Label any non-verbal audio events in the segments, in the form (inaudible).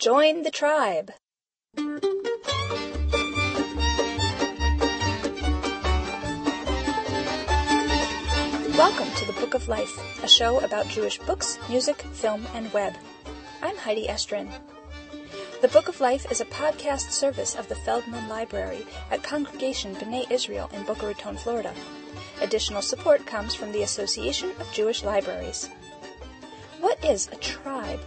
Join the tribe. Welcome to the Book of Life, a show about Jewish books, music, film, and web. I'm Heidi Estrin. The Book of Life is a podcast service of the Feldman Library at Congregation B'nai Israel in Boca Raton, Florida. Additional support comes from the Association of Jewish Libraries. What is a tribe?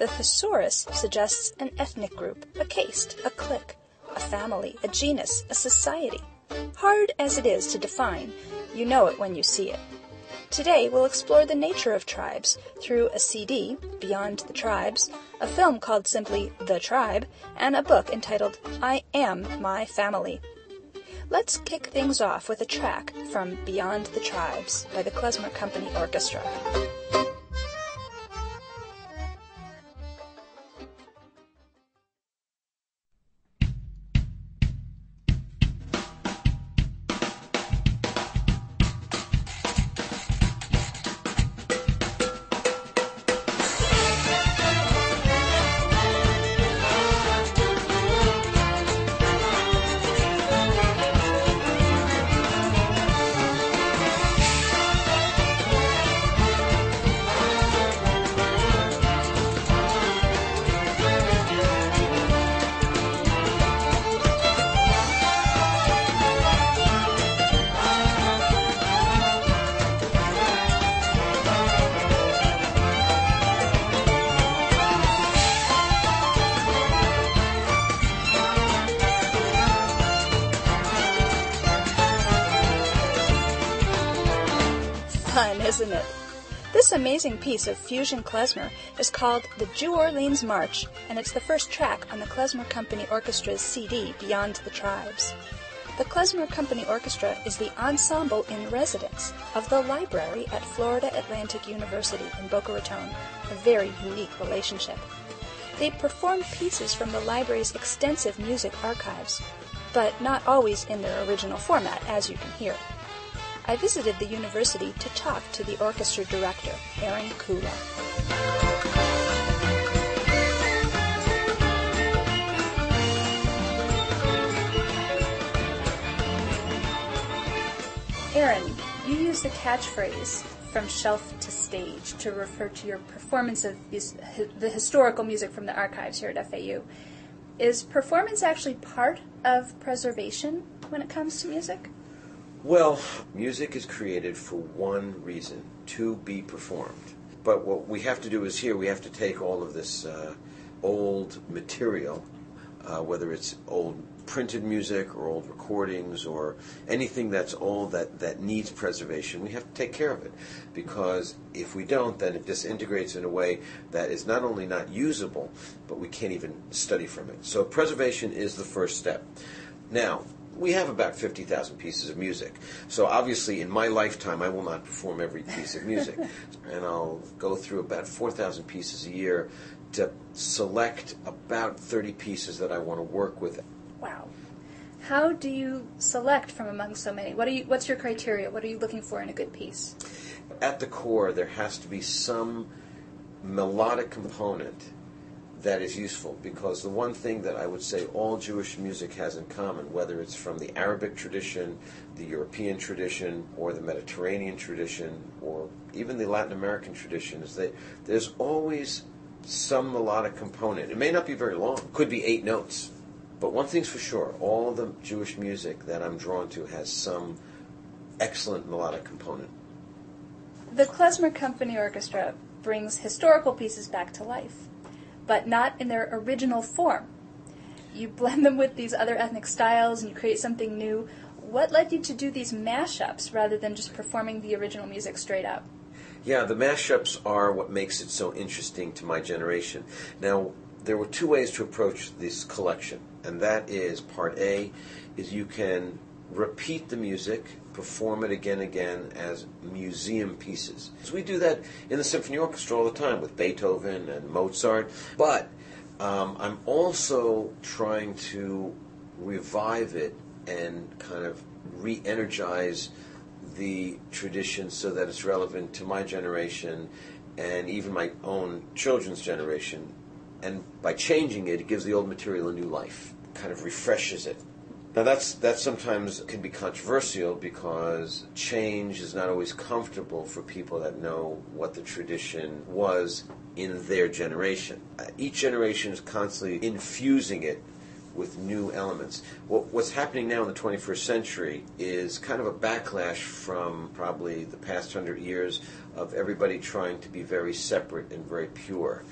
The thesaurus suggests an ethnic group, a caste, a clique, a family, a genus, a society. Hard as it is to define, you know it when you see it. Today, we'll explore the nature of tribes through a CD, Beyond the Tribes, a film called simply The Tribe, and a book entitled I Am My Family. Let's kick things off with a track from Beyond the Tribes by the Klezmer Company Orchestra. Fun, isn't it? This amazing piece of fusion klezmer is called the Jew Orleans March, and it's the first track on the Klezmer Company Orchestra's CD, Beyond the Tribes. The Klezmer Company Orchestra is the ensemble in residence of the library at Florida Atlantic University in Boca Raton, a very unique relationship. They perform pieces from the library's extensive music archives, but not always in their original format, as you can hear. I visited the university to talk to the orchestra director, Aaron Kula. Aaron, you use the catchphrase from shelf to stage to refer to your performance of the historical music from the archives here at FAU. Is performance actually part of preservation when it comes to music? Well, music is created for one reason to be performed. But what we have to do is here we have to take all of this uh, old material, uh, whether it's old printed music or old recordings or anything that's old that, that needs preservation, we have to take care of it. Because if we don't, then it disintegrates in a way that is not only not usable, but we can't even study from it. So preservation is the first step. Now, we have about 50,000 pieces of music. So obviously, in my lifetime, I will not perform every piece of music. (laughs) and I'll go through about 4,000 pieces a year to select about 30 pieces that I want to work with. Wow. How do you select from among so many? What are you, what's your criteria? What are you looking for in a good piece? At the core, there has to be some melodic component that is useful because the one thing that I would say all Jewish music has in common, whether it's from the Arabic tradition, the European tradition, or the Mediterranean tradition, or even the Latin American tradition, is that there's always some melodic component. It may not be very long, could be eight notes. But one thing's for sure all the Jewish music that I'm drawn to has some excellent melodic component. The Klezmer Company Orchestra brings historical pieces back to life but not in their original form. You blend them with these other ethnic styles and you create something new. What led you to do these mashups rather than just performing the original music straight up? Yeah, the mashups are what makes it so interesting to my generation. Now, there were two ways to approach this collection, and that is part A is you can repeat the music, perform it again and again as museum pieces. So we do that in the symphony orchestra all the time with Beethoven and Mozart. But um, I'm also trying to revive it and kind of re-energize the tradition so that it's relevant to my generation and even my own children's generation and by changing it, it gives the old material a new life, kind of refreshes it. Now that's that sometimes can be controversial because change is not always comfortable for people that know what the tradition was in their generation. Uh, each generation is constantly infusing it with new elements. What, what's happening now in the 21st century is kind of a backlash from probably the past hundred years of everybody trying to be very separate and very pure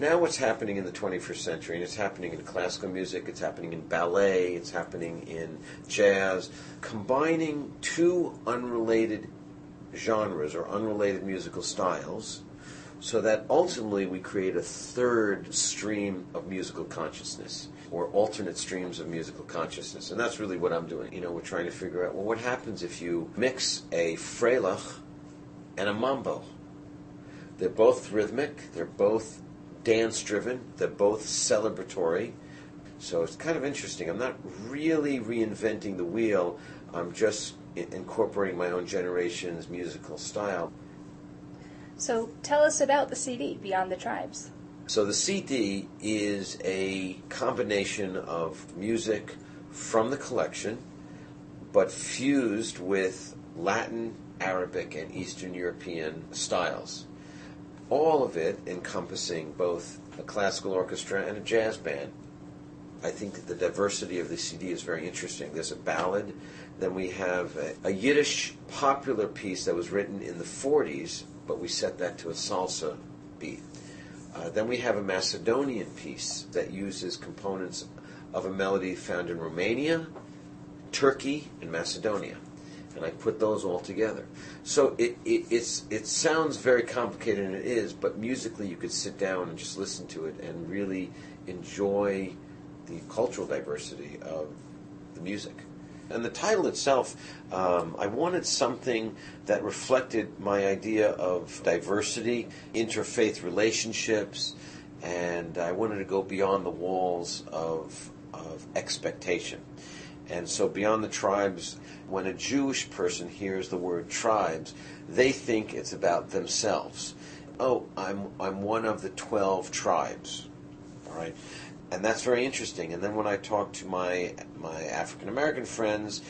now what's happening in the 21st century, and it's happening in classical music, it's happening in ballet, it's happening in jazz, combining two unrelated genres or unrelated musical styles so that ultimately we create a third stream of musical consciousness or alternate streams of musical consciousness. And that's really what I'm doing. You know, we're trying to figure out, well, what happens if you mix a freilach and a mambo? They're both rhythmic, they're both dance driven, they're both celebratory. So it's kind of interesting. I'm not really reinventing the wheel, I'm just incorporating my own generation's musical style. So tell us about the CD, Beyond the Tribes. So the CD is a combination of music from the collection, but fused with Latin, Arabic, and Eastern European styles all of it encompassing both a classical orchestra and a jazz band. I think that the diversity of the CD is very interesting. There's a ballad, then we have a, a Yiddish popular piece that was written in the 40s, but we set that to a salsa beat. Uh, then we have a Macedonian piece that uses components of a melody found in Romania, Turkey, and Macedonia and I put those all together. So it, it, it's, it sounds very complicated, and it is, but musically you could sit down and just listen to it and really enjoy the cultural diversity of the music. And the title itself, um, I wanted something that reflected my idea of diversity, interfaith relationships, and I wanted to go beyond the walls of, of expectation. And so, beyond the tribes, when a Jewish person hears the word tribes, they think it's about themselves. Oh, I'm, I'm one of the 12 tribes. All right? And that's very interesting. And then when I talk to my, my African American friends,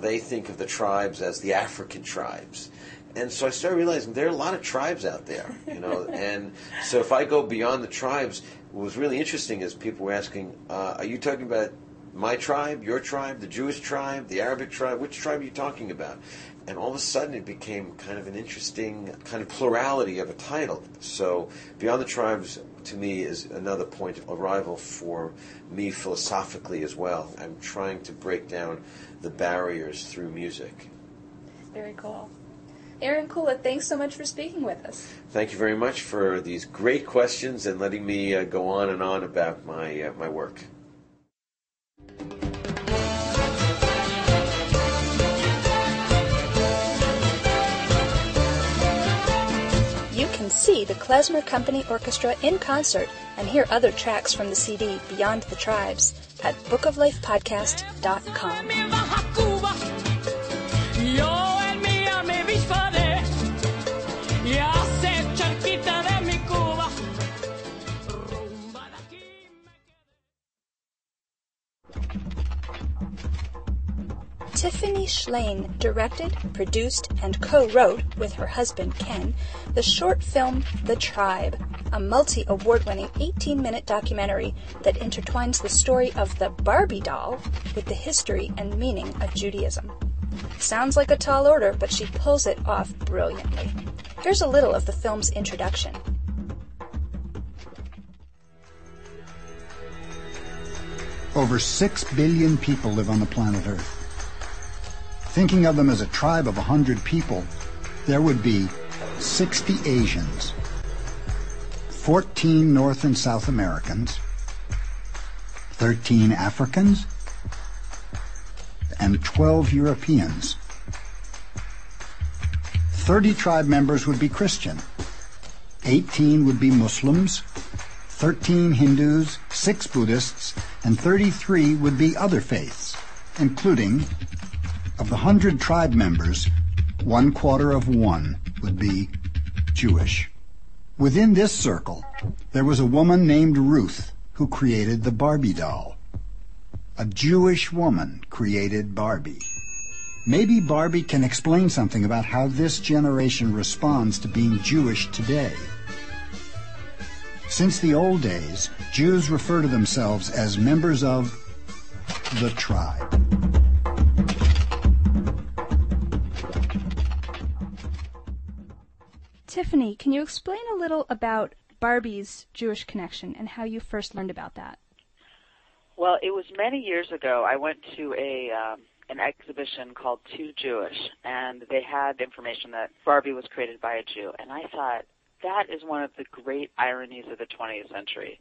they think of the tribes as the African tribes. And so I started realizing there are a lot of tribes out there, you know. (laughs) and so if I go beyond the tribes, what was really interesting is people were asking, uh, "Are you talking about my tribe, your tribe, the Jewish tribe, the Arabic tribe, which tribe are you talking about? And all of a sudden it became kind of an interesting kind of plurality of a title. So Beyond the Tribes to me is another point of arrival for me philosophically as well. I'm trying to break down the barriers through music. Very cool. Aaron Kula, thanks so much for speaking with us. Thank you very much for these great questions and letting me uh, go on and on about my uh, my work. You can see the Klezmer Company Orchestra in concert and hear other tracks from the CD Beyond the Tribes at bookoflifepodcast.com. Tiffany Shlain directed, produced, and co-wrote, with her husband Ken, the short film The Tribe, a multi-award-winning 18-minute documentary that intertwines the story of the Barbie doll with the history and meaning of Judaism. Sounds like a tall order, but she pulls it off brilliantly. Here's a little of the film's introduction. Over 6 billion people live on the planet Earth. Thinking of them as a tribe of 100 people, there would be 60 Asians, 14 North and South Americans, 13 Africans, and 12 Europeans. 30 tribe members would be Christian, 18 would be Muslims, 13 Hindus, 6 Buddhists, and 33 would be other faiths, including of the hundred tribe members, one quarter of one would be Jewish. Within this circle, there was a woman named Ruth who created the Barbie doll. A Jewish woman created Barbie. Maybe Barbie can explain something about how this generation responds to being Jewish today. Since the old days, Jews refer to themselves as members of the tribe. Tiffany, can you explain a little about Barbie's Jewish connection and how you first learned about that? Well, it was many years ago. I went to a um, an exhibition called Too Jewish, and they had information that Barbie was created by a Jew, and I thought that is one of the great ironies of the 20th century,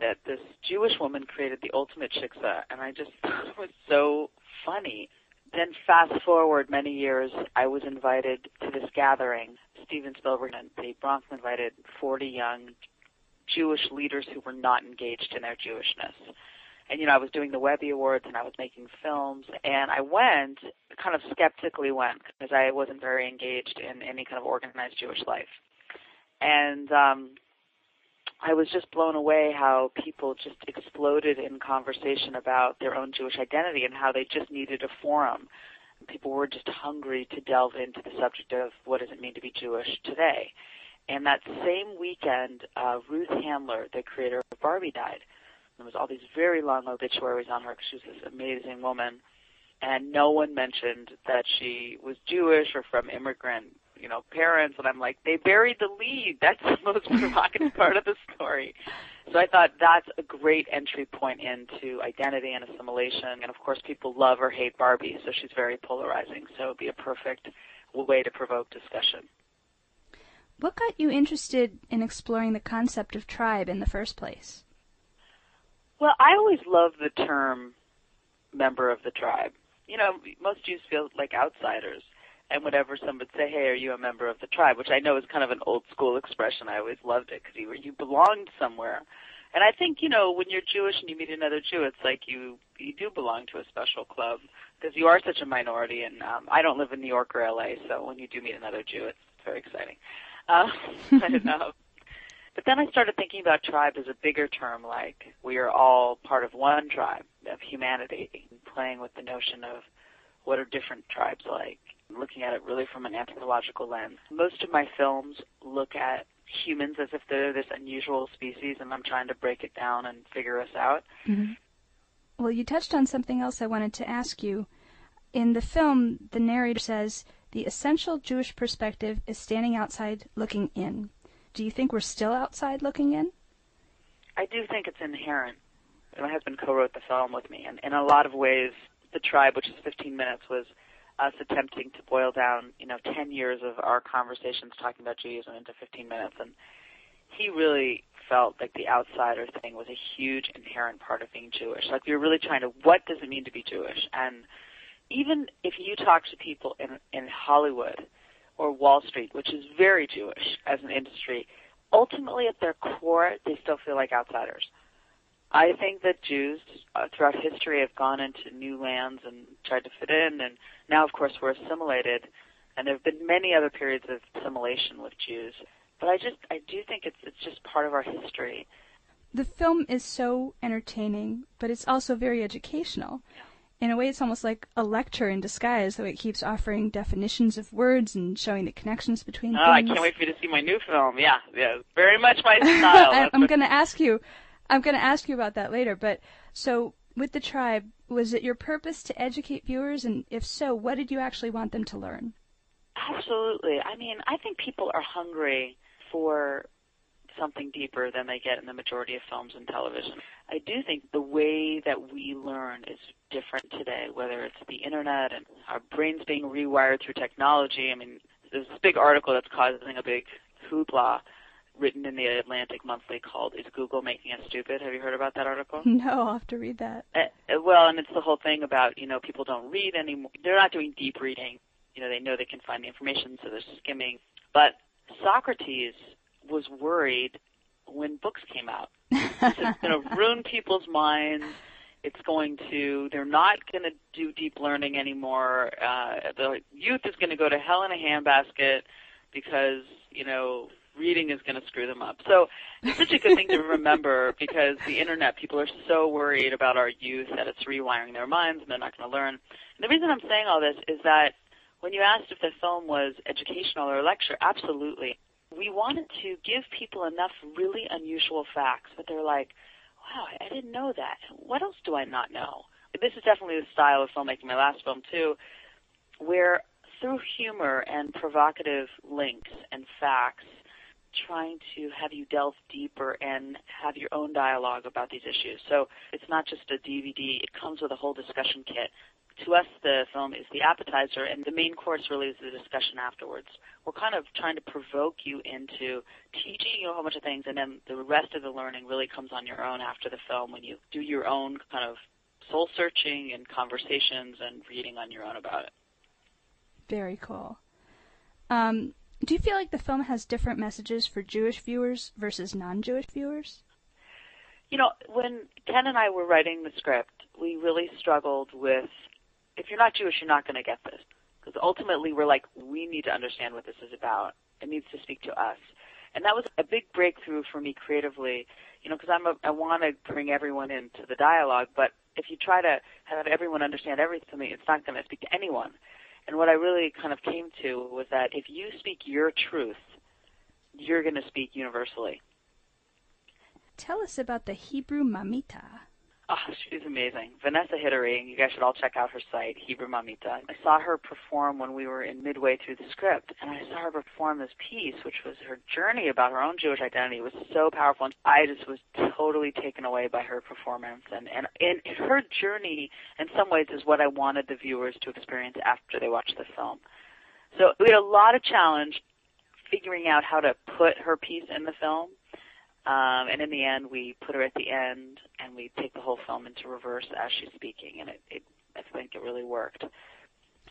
that this Jewish woman created the ultimate shiksa, and I just (laughs) thought it was so funny. Then fast forward many years, I was invited to this gathering. Steven Spielberg and Dave Bronfman invited 40 young Jewish leaders who were not engaged in their Jewishness and you know I was doing the Webby Awards and I was making films and I went kind of skeptically went because I wasn't very engaged in any kind of organized Jewish life and um I was just blown away how people just exploded in conversation about their own Jewish identity and how they just needed a forum. People were just hungry to delve into the subject of what does it mean to be Jewish today. And that same weekend, uh, Ruth Handler, the creator of Barbie, died. There was all these very long obituaries on her because she was this amazing woman, and no one mentioned that she was Jewish or from immigrant, you know, parents. And I'm like, they buried the lead. That's the most (laughs) provocative part of the story. So I thought that's a great entry point into identity and assimilation. And of course, people love or hate Barbie, so she's very polarizing. So it would be a perfect way to provoke discussion. What got you interested in exploring the concept of tribe in the first place? Well, I always love the term member of the tribe. You know, most Jews feel like outsiders. And whenever someone would say, "Hey, are you a member of the tribe?" which I know is kind of an old school expression, I always loved it because you were, you belonged somewhere. And I think you know when you're Jewish and you meet another Jew, it's like you you do belong to a special club because you are such a minority. And um, I don't live in New York or LA, so when you do meet another Jew, it's very exciting. Uh, (laughs) I don't know. But then I started thinking about tribe as a bigger term, like we are all part of one tribe of humanity, playing with the notion of what are different tribes like, looking at it really from an anthropological lens. Most of my films look at humans as if they're this unusual species, and I'm trying to break it down and figure us out. Mm-hmm. Well, you touched on something else I wanted to ask you. In the film, the narrator says, the essential Jewish perspective is standing outside looking in do you think we're still outside looking in? I do think it's inherent. My husband co-wrote the film with me, and in a lot of ways, the tribe, which is 15 minutes, was us attempting to boil down, you know, 10 years of our conversations talking about Judaism into 15 minutes, and he really felt like the outsider thing was a huge inherent part of being Jewish. Like we were really trying to, what does it mean to be Jewish? And even if you talk to people in in Hollywood or Wall Street, which is very Jewish as an industry, ultimately at their core, they still feel like outsiders. I think that Jews uh, throughout history have gone into new lands and tried to fit in, and now, of course, we're assimilated. And there have been many other periods of assimilation with Jews, but I just I do think it's it's just part of our history. The film is so entertaining, but it's also very educational in a way, it's almost like a lecture in disguise, though it keeps offering definitions of words and showing the connections between oh, things. I can't wait for you to see my new film. Yeah, yeah, very much my (laughs) style. I'm going to ask you, I'm going to ask you about that later. But so with the tribe, was it your purpose to educate viewers, and if so, what did you actually want them to learn? Absolutely. I mean, I think people are hungry for something deeper than they get in the majority of films and television. I do think the way that we learn is different today, whether it's the internet and our brains being rewired through technology. I mean, there's this big article that's causing a big hoopla written in the Atlantic Monthly called "Is Google Making Us Stupid?" Have you heard about that article? (laughs) No, I'll have to read that. Uh, well, and it's the whole thing about you know people don't read anymore. They're not doing deep reading. You know, they know they can find the information, so they're skimming. But Socrates was worried when books came out. (laughs) it's going to ruin people's minds. It's going to, they're not going to do deep learning anymore. Uh, the youth is going to go to hell in a handbasket because, you know, reading is going to screw them up. So it's such a good thing to remember because the internet, people are so worried about our youth that it's rewiring their minds and they're not going to learn. And the reason I'm saying all this is that when you asked if the film was educational or a lecture, absolutely. We wanted to give people enough really unusual facts that they're like, wow, I didn't know that. What else do I not know? This is definitely the style of filmmaking, my last film too, where through humor and provocative links and facts, trying to have you delve deeper and have your own dialogue about these issues. So it's not just a DVD, it comes with a whole discussion kit. To us, the film is the appetizer, and the main course really is the discussion afterwards. We're kind of trying to provoke you into teaching you a whole bunch of things, and then the rest of the learning really comes on your own after the film when you do your own kind of soul searching and conversations and reading on your own about it. Very cool. Um, do you feel like the film has different messages for Jewish viewers versus non-Jewish viewers? You know, when Ken and I were writing the script, we really struggled with if you're not Jewish, you're not going to get this. Because ultimately, we're like, we need to understand what this is about. It needs to speak to us. And that was a big breakthrough for me creatively, you know, because I'm a, I want to bring everyone into the dialogue, but if you try to have everyone understand everything, it's not going to speak to anyone. And what I really kind of came to was that if you speak your truth, you're going to speak universally. Tell us about the Hebrew Mamita. Oh, she's amazing. Vanessa Hidary, you guys should all check out her site, Hebrew Mamita. I saw her perform when we were in midway through the script, and I saw her perform this piece, which was her journey about her own Jewish identity. It was so powerful, and I just was totally taken away by her performance. And, and, and her journey, in some ways, is what I wanted the viewers to experience after they watched the film. So we had a lot of challenge figuring out how to put her piece in the film um, and in the end, we put her at the end, and we take the whole film into reverse as she's speaking, and it, it I think it really worked.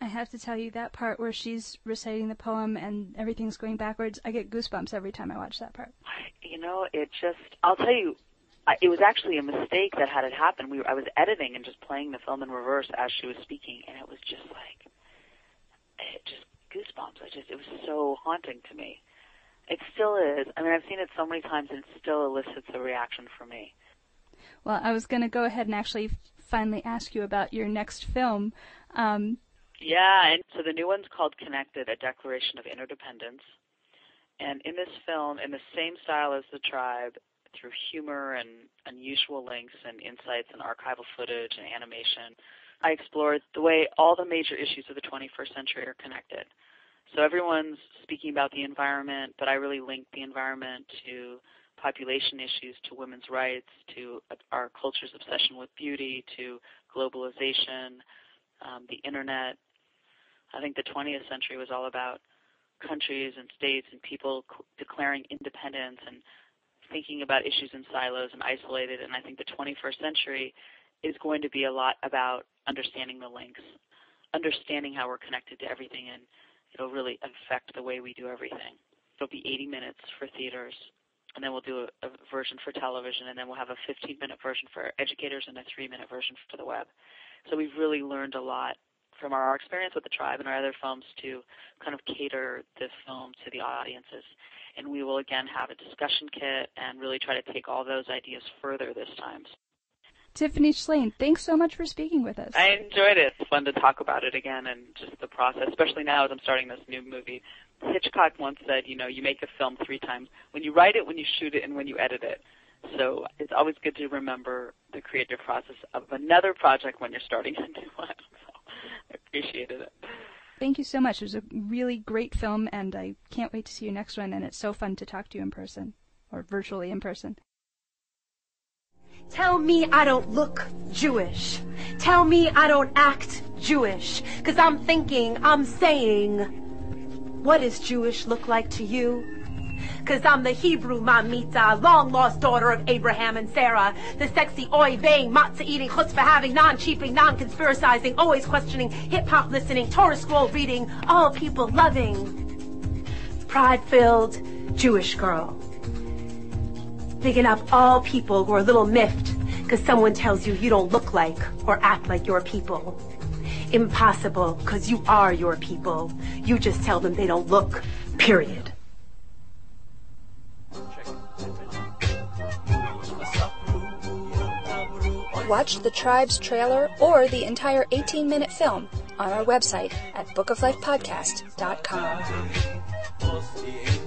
I have to tell you that part where she's reciting the poem and everything's going backwards. I get goosebumps every time I watch that part. You know, it just. I'll tell you, it was actually a mistake that had it happen. We, I was editing and just playing the film in reverse as she was speaking, and it was just like, it just goosebumps. I just, it was so haunting to me. It still is. I mean, I've seen it so many times, and it still elicits a reaction from me. Well, I was going to go ahead and actually finally ask you about your next film. Um, yeah, and so the new one's called Connected: A Declaration of Interdependence. And in this film, in the same style as The Tribe, through humor and unusual links and insights and archival footage and animation, I explored the way all the major issues of the 21st century are connected. So everyone's speaking about the environment, but I really link the environment to population issues, to women's rights, to our culture's obsession with beauty, to globalization, um, the internet. I think the 20th century was all about countries and states and people declaring independence and thinking about issues in silos and isolated. And I think the 21st century is going to be a lot about understanding the links, understanding how we're connected to everything, and it'll really affect the way we do everything. It'll be 80 minutes for theaters, and then we'll do a, a version for television, and then we'll have a 15-minute version for educators and a three-minute version for the web. So we've really learned a lot from our experience with the tribe and our other films to kind of cater the film to the audiences. And we will again have a discussion kit and really try to take all those ideas further this time. Tiffany Shlain, thanks so much for speaking with us. I enjoyed it. It's fun to talk about it again and just the process, especially now as I'm starting this new movie. Hitchcock once said, you know, you make a film three times when you write it, when you shoot it, and when you edit it. So it's always good to remember the creative process of another project when you're starting a new one. So (laughs) I appreciated it. Thank you so much. It was a really great film, and I can't wait to see your next one. And it's so fun to talk to you in person or virtually in person. Tell me I don't look Jewish. Tell me I don't act Jewish. Cause I'm thinking, I'm saying, what does Jewish look like to you? Cause I'm the Hebrew Mamita, long lost daughter of Abraham and Sarah. The sexy oy veying, matzah eating, chutzpah having, non-cheaping, non-conspiracizing, always questioning, hip-hop listening, Torah scroll reading, all people loving. Pride-filled Jewish girl bigging up all people who are a little miffed because someone tells you you don't look like or act like your people. Impossible, because you are your people. You just tell them they don't look, period. Watch the Tribes trailer or the entire 18 minute film on our website at bookoflifepodcast.com.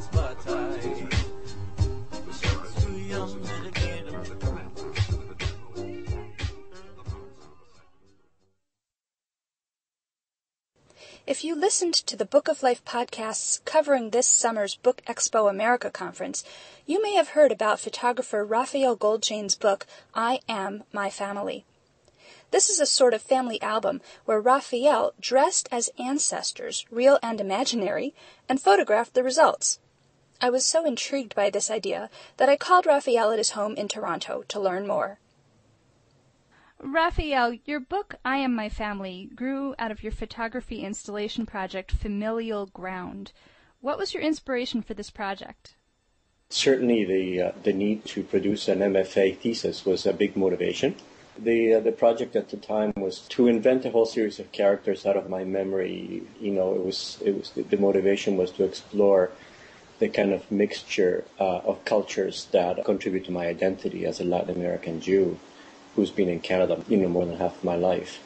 If you listened to the Book of Life podcasts covering this summer's Book Expo America conference, you may have heard about photographer Rafael Goldchain's book, I Am My Family. This is a sort of family album where Rafael dressed as ancestors, real and imaginary, and photographed the results. I was so intrigued by this idea that I called Rafael at his home in Toronto to learn more. Rafael, your book, I Am My Family, grew out of your photography installation project, Familial Ground. What was your inspiration for this project? Certainly, the, uh, the need to produce an MFA thesis was a big motivation. The, uh, the project at the time was to invent a whole series of characters out of my memory. You know, it was, it was the, motivation was to explore the kind of mixture uh, of cultures that contribute to my identity as a Latin American Jew who's been in Canada, you know, more than half my life.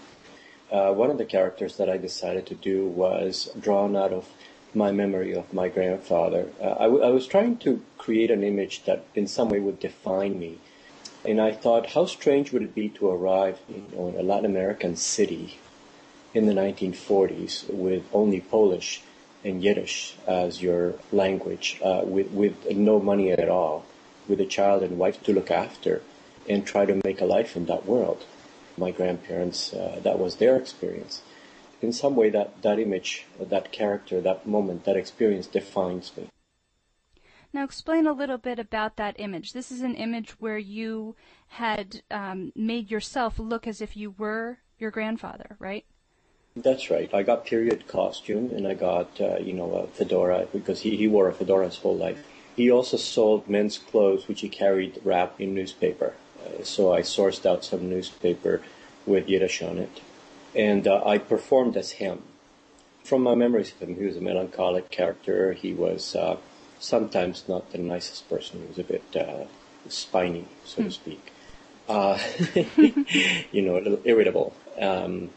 Uh, one of the characters that I decided to do was drawn out of my memory of my grandfather. Uh, I, w- I was trying to create an image that in some way would define me. And I thought, how strange would it be to arrive you know, in a Latin American city in the 1940s with only Polish and Yiddish as your language, uh, with, with no money at all, with a child and wife to look after, and try to make a life in that world. My grandparents, uh, that was their experience. In some way, that, that image, that character, that moment, that experience defines me. Now, explain a little bit about that image. This is an image where you had um, made yourself look as if you were your grandfather, right? That's right. I got period costume and I got, uh, you know, a fedora because he, he wore a fedora his whole life. He also sold men's clothes, which he carried wrapped in newspaper so I sourced out some newspaper with Yiddish on it, and uh, I performed as him. From my memories of him, he was a melancholic character. He was uh, sometimes not the nicest person. He was a bit uh, spiny, so to hmm. speak. Uh, (laughs) you know, a little irritable. Um,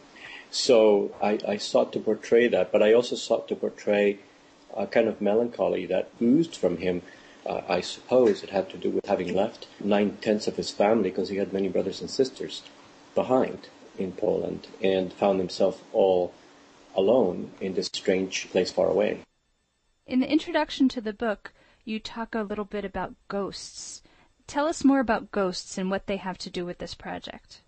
so I, I, sought to portray that, but I also sought to portray a kind of melancholy that oozed from him uh, I suppose it had to do with having left nine tenths of his family because he had many brothers and sisters behind in Poland and found himself all alone in this strange place far away. In the introduction to the book, you talk a little bit about ghosts. Tell us more about ghosts and what they have to do with this project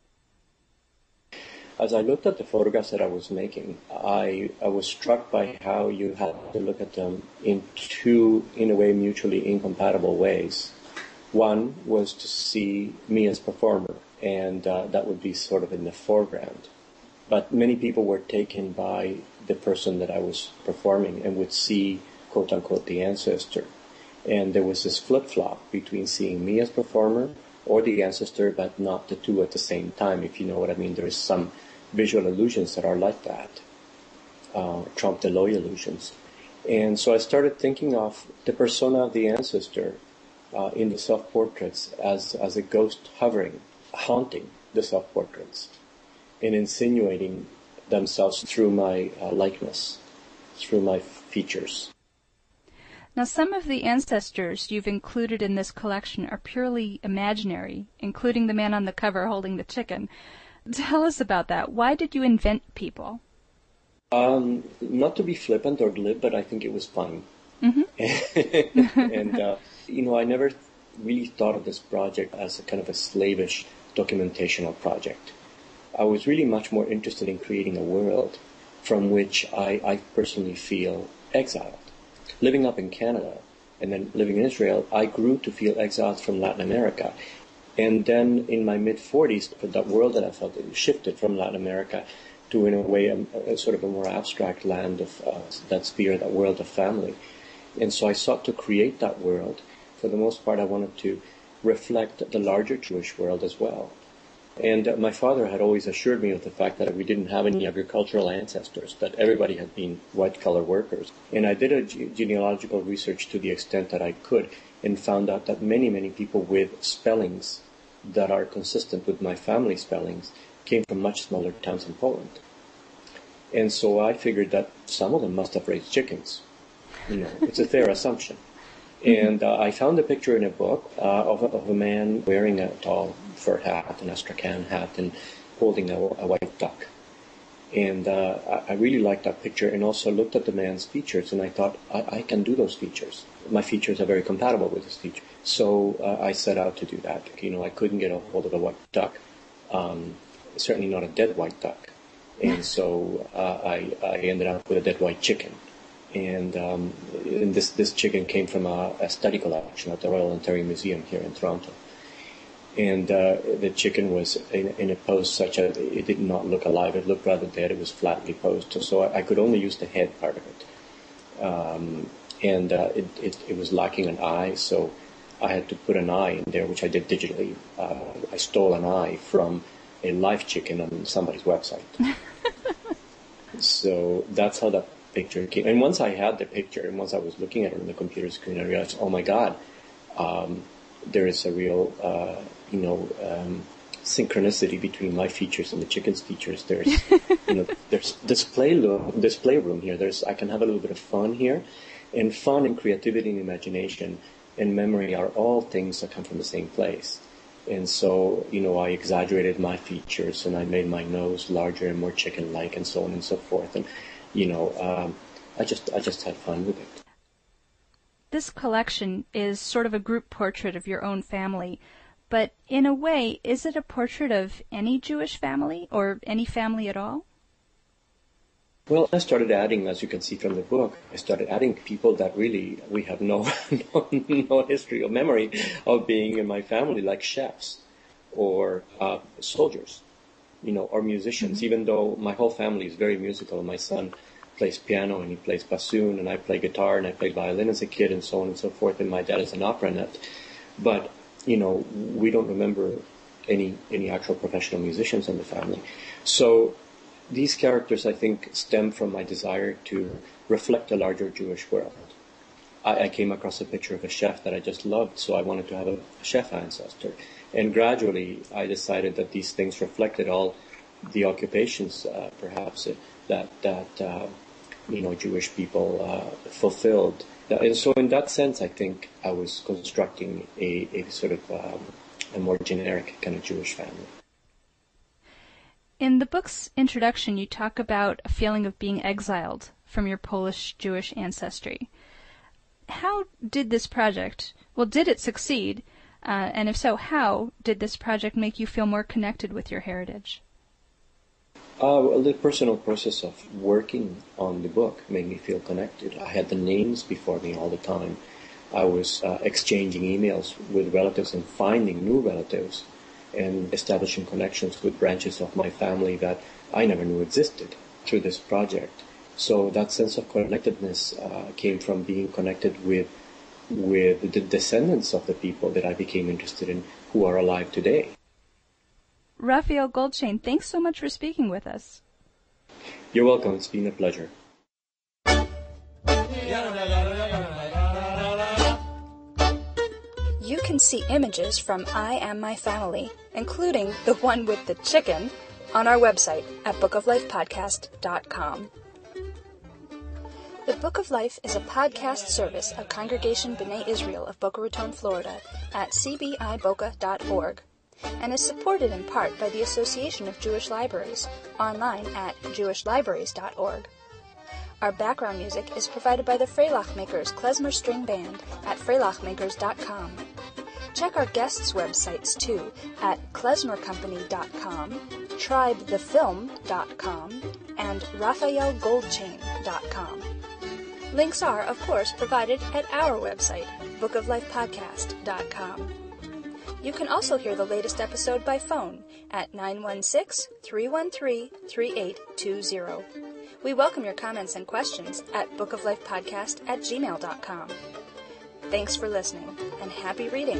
as I looked at the photographs that I was making, I, I was struck by how you had to look at them in two, in a way, mutually incompatible ways. One was to see me as performer, and uh, that would be sort of in the foreground. But many people were taken by the person that I was performing and would see, quote unquote, the ancestor. And there was this flip flop between seeing me as performer or the ancestor, but not the two at the same time, if you know what I mean. There is some visual illusions that are like that, uh, trompe l'oeil illusions. And so I started thinking of the persona of the ancestor uh, in the self-portraits as, as a ghost hovering, haunting the self-portraits, and insinuating themselves through my uh, likeness, through my features. Now, some of the ancestors you've included in this collection are purely imaginary, including the man on the cover holding the chicken. Tell us about that. Why did you invent people? Um, not to be flippant or glib, but I think it was fun. Mm-hmm. (laughs) and, uh, you know, I never really thought of this project as a kind of a slavish documentational project. I was really much more interested in creating a world from which I, I personally feel exiled. Living up in Canada and then living in Israel, I grew to feel exiled from Latin America. And then in my mid 40s, that world that I felt shifted from Latin America to, in a way, a, a sort of a more abstract land of uh, that sphere, that world of family. And so I sought to create that world. For the most part, I wanted to reflect the larger Jewish world as well. And uh, my father had always assured me of the fact that we didn't have any agricultural ancestors, that everybody had been white collar workers. And I did a ge- genealogical research to the extent that I could and found out that many, many people with spellings that are consistent with my family spellings came from much smaller towns in Poland. And so I figured that some of them must have raised chickens. You know, it's a fair (laughs) assumption. And uh, I found a picture in a book uh, of, a, of, a, man wearing a tall fur hat, an Astrakhan hat, and holding a, a white duck. And uh, I, I really liked that picture and also looked at the man's features and I thought, I, I can do those features. My features are very compatible with his features. So uh, I set out to do that. You know, I couldn't get a hold of a white duck, um, certainly not a dead white duck. And so uh, I, I ended up with a dead white chicken and, um, and this this chicken came from a, a, study collection at the Royal Ontario Museum here in Toronto. And uh, the chicken was in, in, a pose such that it did not look alive. It looked rather dead. It was flatly posed, so I, I could only use the head part of it. Um, and uh, it, it, it, was lacking an eye, so I had to put an eye in there, which I did digitally. Uh, I stole an eye from a live chicken on somebody's website. (laughs) so that's how that picture came. And once I had the picture, and once I was looking at it on the computer screen, I realized, oh my God, um, there is a real, uh, you know, um, synchronicity between my features and the chicken's features. There's, you know, (laughs) there's display room, display room here. There's, I can have a little bit of fun here, and fun and creativity and imagination and memory are all things that come from the same place. And so, you know, I exaggerated my features and I made my nose larger and more chicken-like and so on and so forth. And you know, um, I just I just had fun with it. This collection is sort of a group portrait of your own family, but in a way, is it a portrait of any Jewish family or any family at all? Well, I started adding, as you can see from the book, I started adding people that really we have no no, (laughs) no history or memory of being in my family, like chefs or uh, soldiers you know, or musicians, mm-hmm. even though my whole family is very musical. My son plays piano and he plays bassoon and I play guitar and I played violin as a kid and so on and so forth and my dad is an opera nut. But, you know, we don't remember any, any actual professional musicians in the family. So these characters, I think, stem from my desire to reflect a larger Jewish world. I, I came across a picture of a chef that I just loved, so I wanted to have a, chef ancestor. And gradually, I decided that these things reflected all the occupations, uh, perhaps, uh, that that uh, you know Jewish people uh, fulfilled. And so, in that sense, I think I was constructing a, a sort of um, a more generic kind of Jewish family. In the book's introduction, you talk about a feeling of being exiled from your Polish Jewish ancestry. How did this project, well, did it succeed? Uh, and if so, how did this project make you feel more connected with your heritage? Uh, well, the personal process of working on the book made me feel connected. I had the names before me all the time. I was uh, exchanging emails with relatives and finding new relatives and establishing connections with branches of my family that I never knew existed through this project. So that sense of connectedness uh, came from being connected with with the descendants of the people that I became interested in who are alive today. Rafael Goldchain, thanks so much for speaking with us. You're welcome. It's been a pleasure. You see images from I Am My Family, including the one with the chicken, on our website at bookoflifepodcast.com. The Book of Life is a podcast service of Congregation B'nai Israel of Boca Raton, Florida at cbiboca.org and is supported in part by the Association of Jewish Libraries online at jewishlibraries.org. Our background music is provided by the Freilachmakers Klezmer String Band at freilachmakers.com. Check our guests' websites too at klezmercompany.com, tribethefilm.com, and rafaelgoldchain.com. Links are, of course, provided at our website, bookoflifepodcast.com. You can also hear the latest episode by phone at 916 313 3820. We welcome your comments and questions at bookoflifepodcast at gmail.com. Thanks for listening and happy reading.